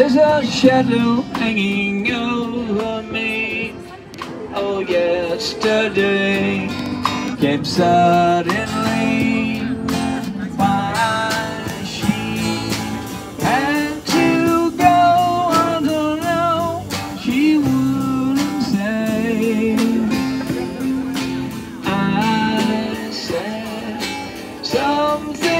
There's a shadow hanging over me. Oh, yesterday came suddenly. Why she had to go, I don't. She wouldn't say. I said something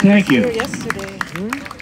Thank you. Yesterday.